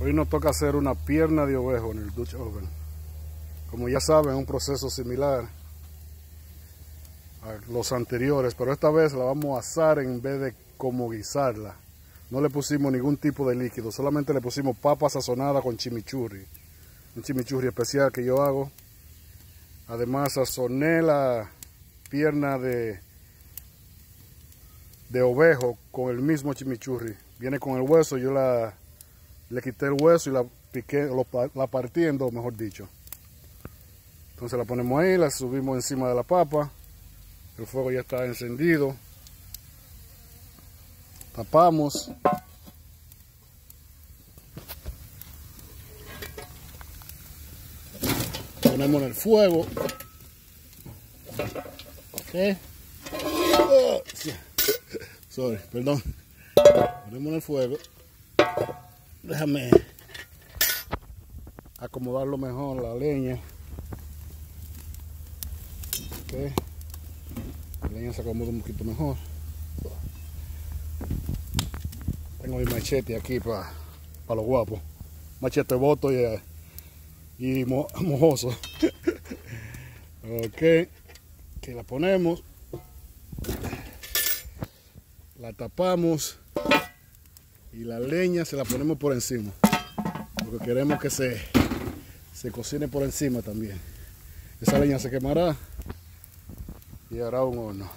Hoy nos toca hacer una pierna de ovejo en el Dutch Oven. Como ya saben, un proceso similar a los anteriores, pero esta vez la vamos a asar en vez de como guisarla. No le pusimos ningún tipo de líquido, solamente le pusimos papa sazonada con chimichurri. Un chimichurri especial que yo hago. Además sazoné la pierna de, de ovejo con el mismo chimichurri. Viene con el hueso, yo la, le quité el hueso y la piqué, la partiendo, mejor dicho. Entonces la ponemos ahí, la subimos encima de la papa. El fuego ya está encendido. Tapamos. Ponemos en el fuego. Ok. Oh, sorry, perdón. Ponemos en el fuego. Déjame acomodarlo mejor la leña. Ok. La leña se acomoda un poquito mejor. Tengo mi machete aquí para pa los guapos. Machete boto y, y mo, mojoso. ok. Que la ponemos. La tapamos. Y la leña se la ponemos por encima. Porque queremos que se, se cocine por encima también. Esa leña se quemará y hará un horno.